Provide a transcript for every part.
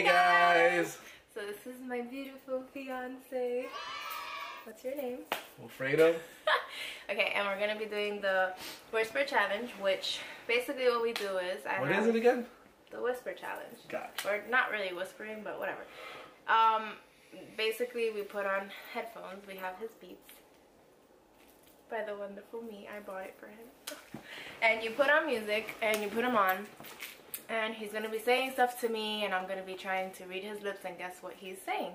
Hey guys! So this is my beautiful fiance. What's your name? Alfredo. okay, and we're gonna be doing the whisper challenge, which basically what we do is I What is it again? the whisper challenge. Gotcha. Or not really whispering, but whatever. Um, basically we put on headphones. We have his beats by the wonderful me. I bought it for him. and you put on music and you put him on and he's gonna be saying stuff to me and I'm gonna be trying to read his lips and guess what he's saying.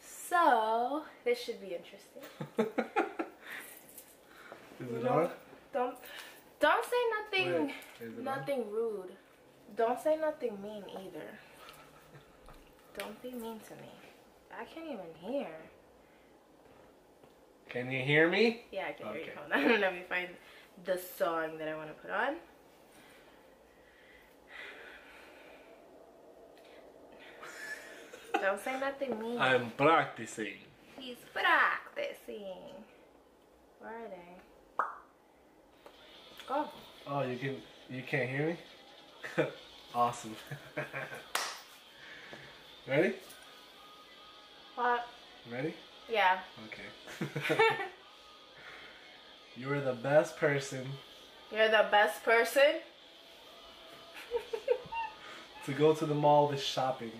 So this should be interesting. Is it on? Don't don't say nothing Wait, it on? nothing rude. Don't say nothing mean either. Don't be mean to me. I can't even hear. Can you hear me? Yeah, I can hear you. Okay. Hold on. Let me find the song that I want to put on. Don't say nothing mean. I'm practicing. He's practicing. Where are they? Go. Oh, you can you can't hear me? awesome. Ready? What? Ready? Yeah. Okay. You're the best person You're the best person. to go to the mall this shopping.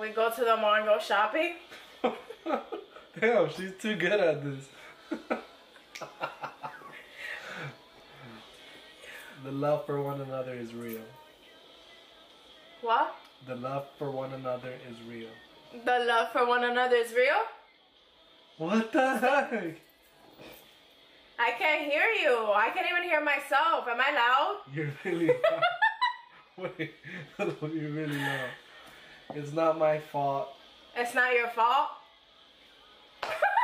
We go to the mall and go shopping. Damn, she's too good at this. the love for one another is real. What? The love for one another is real. The love for one another is real? What the heck? I can't hear you. I can't even hear myself. Am I loud? You're really loud. Wait, you're really loud. It's not my fault. It's not your fault.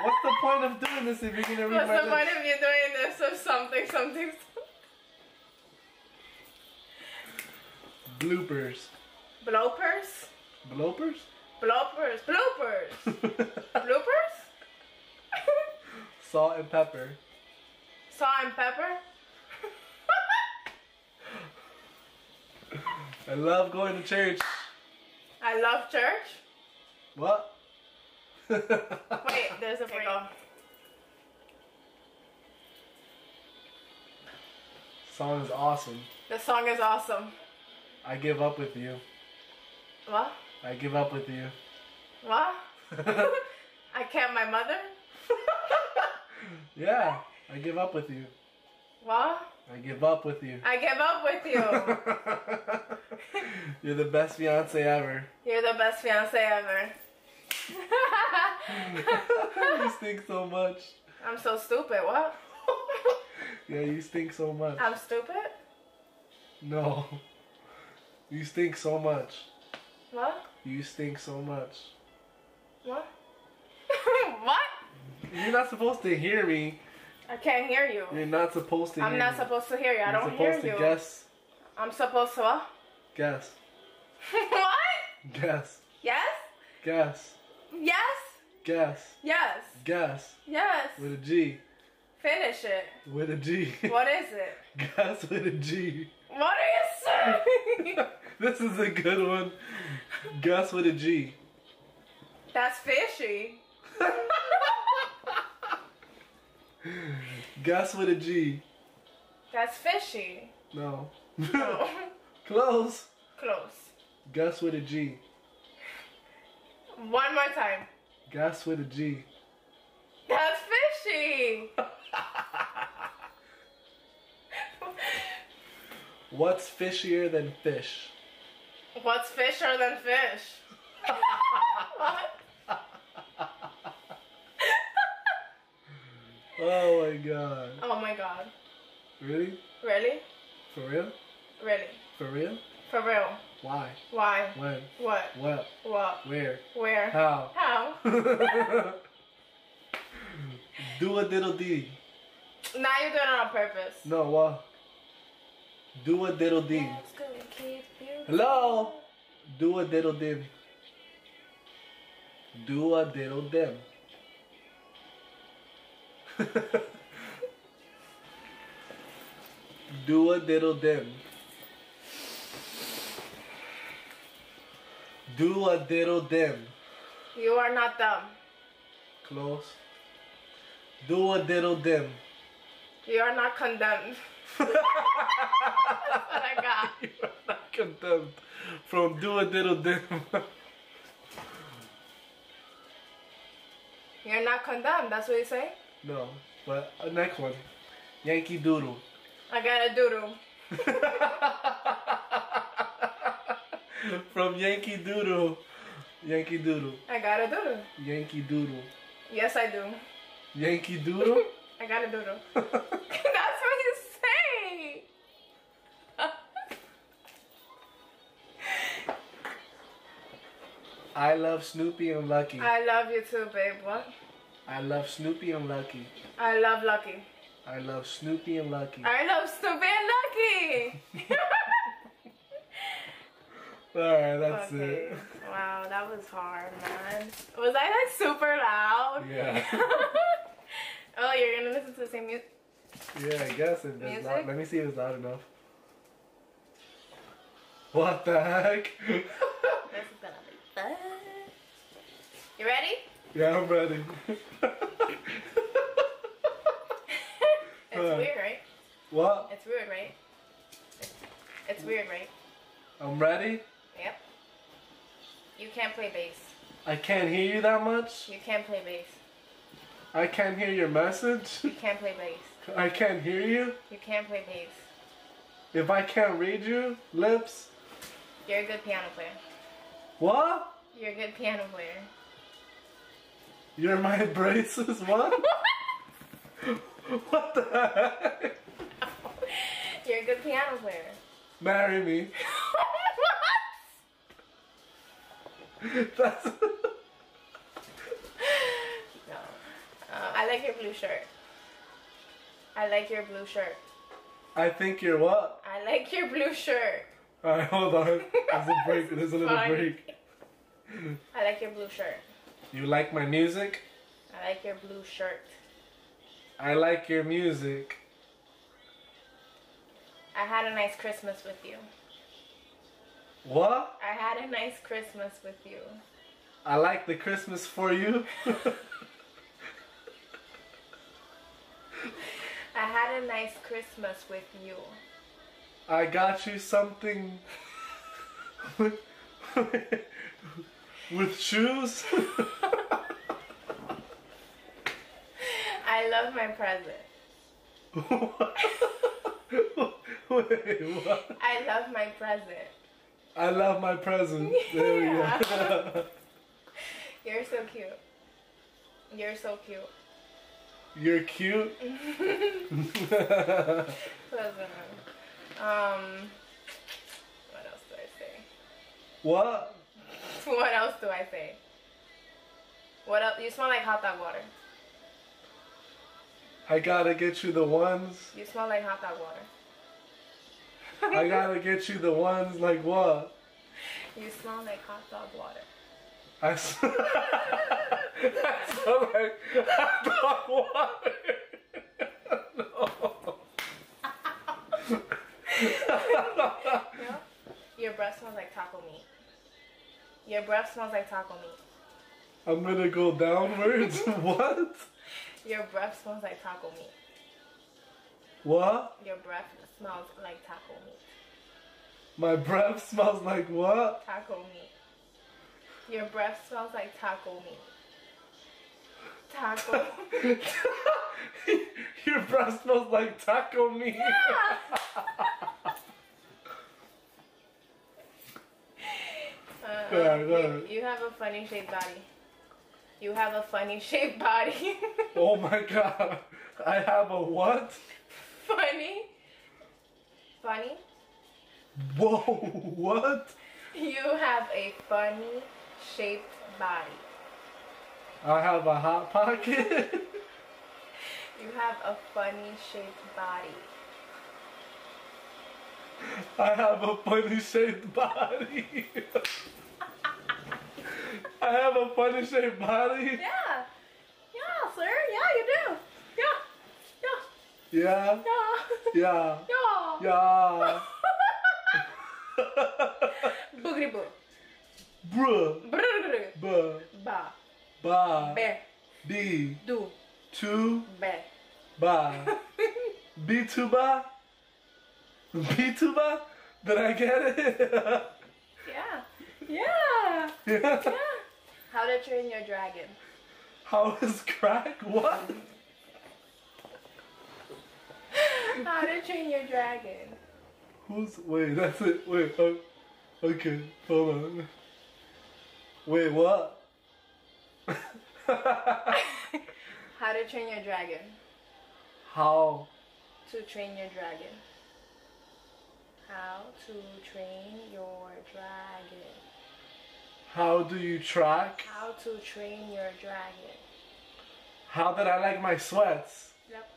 What's the point of doing this if you're gonna read What's my the point of you doing this or something, something, Bloopers. bloopers? Bloopers? Bloopers, bloopers, bloopers? Salt and pepper. Salt and pepper? I love going to church. I love church. What? Wait, there's a break. Song is awesome. The song is awesome. I give up with you. What? I give up with you. What? I can't my mother? yeah, I give up with you. What? I give up with you. I give up with you. You're the best fiance ever. You're the best fiance ever. you stink so much. I'm so stupid. What? Yeah, you stink so much. I'm stupid? No. You stink so much. What? You stink so much. What? what? You're not supposed to hear me. I can't hear you. You're not supposed to I'm not supposed to hear you. I You're don't supposed hear to you. guess. I'm supposed to what? Guess. what? Guess. Yes? Guess. Yes? Guess. Yes. Guess. Yes. With a G. Finish it. With a G. What is it? Guess with a G. What are you saying? this is a good one. Guess with a G. That's fishy. Gus with a G. That's fishy. No. Oh. Close. Close. Gus with a G. One more time. Gus with a G. That's fishy. What's fishier than fish? What's fisher than fish? what? Oh my god. Oh my god. Really? Really? For real? Really? For real? For real? Why? Why? When? What? What? What? Where? Where? How? How? Do a diddle dee. now you're doing it on purpose. No, what? Do a diddle dee. That's gonna keep you. Hello? Do a diddle dim. Do a diddle dim. Do a diddle dim. Do a diddle dim. You are not dumb. Close. Do a diddle dim. You are not condemned. That's what I got. you are not condemned from do a diddle dim. You're not condemned. That's what you say. no, but uh, next one. Yankee Doodle. I got a doodle. from Yankee Doodle. Yankee Doodle. I got a doodle. Yankee Doodle. Yes, I do. Yankee Doodle? I got a doodle. That's what you say. I love Snoopy and Lucky. I love you too, babe. What? I love Snoopy and Lucky. I love Lucky. I love Snoopy and Lucky. I love Snoopy and Lucky. Alright, that's okay. it. Wow, that was hard, man. Was I like super loud? Yeah. oh, you're gonna listen to the same music. Yeah, I guess it's Music? loud. Let me see if it's loud enough. What the heck? This is gonna be fun. You ready? yeah, I'm ready. It's Uh. weird, right? what? It's weird, right? It's, it's weird, right? I'm ready? Yep. You can't play bass. I can't hear you that much. You can't play bass. I can't hear your message. You can't play bass. I can't hear you. You can't play bass. If I can't read you, lips. You're a good piano player. What? You're a good piano player. You're my braces. What? what the heck? You're a good piano player. Marry me. what? That's. No. Uh, I like your blue shirt. I like your blue shirt. I think you're what? I like your blue shirt. Alright, hold on. There's a break. There's a little Fine. break. I like your blue shirt. You like my music? I like your blue shirt. I like your music. I had a nice Christmas with you. What? I had a nice Christmas with you. I like the Christmas for you. I had a nice Christmas with you. I got you something with, with shoes. I love my present. Wait, what? I love my present. I love my present. There we go. You're so cute. You're so cute. You're cute. Um, what else do I say? what? What else do I say? What else? You smell like hot dog water. I gotta get you the ones. You smell like hot dog water. I gotta get you the ones like what? You smell like hot dog water. I, smell like hot dog water. Know? Your breath smells like taco meat. Your breath smells like taco meat. I'm gonna go downwards. what? Your breath smells like taco meat. What? Your breath smells like taco meat. My breath smells like what? Taco meat. Your breath smells like taco meat. Taco. Your breath smells like taco meat. Uh, Yeah, you, you have a funny shaped body. You have a funny shaped body. Oh my god. I have a what? funny. Funny. Whoa, what? You have a funny shaped body. I have a hot pocket. You have a funny shaped body. I have a funny shaped body. I have a funny shaped body. Yeah. Yeah, sir. Yeah, you do. Yeah. Yeah. Yeah. Yeah. Yeah. Yeah. Boogity boo. Bruh. Brr. Ba. Ba. Ba. Be. B. Do. Two. Be. Ba. B two ba. B two ba. Did I get it? Yeah. Yeah. yeah. Yeah. How to train your dragon. How is crack? What? How to train your dragon. Who's wait? That's it. Wait. Uh, okay. Hold on. Wait. What? How to train your dragon. How? To train your dragon. How to train your dragon. How do you track? How to train your dragon. How did I like my sweats? Yep.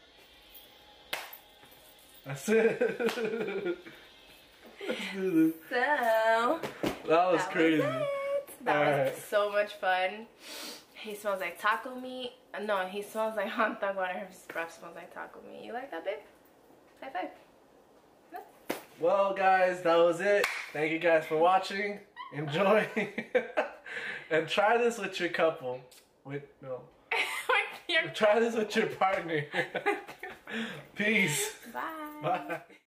That's it. Let's do this. So That was that crazy. Was. That Alright. was so much fun. He smells like taco meat. No, he smells like hot dog water. His breath smells like taco meat. You like that, babe? High five. Well, guys, that was it. Thank you guys for watching. Enjoy. and try this with your couple. With no. You're- Try this with your partner. Peace. Bye. Bye.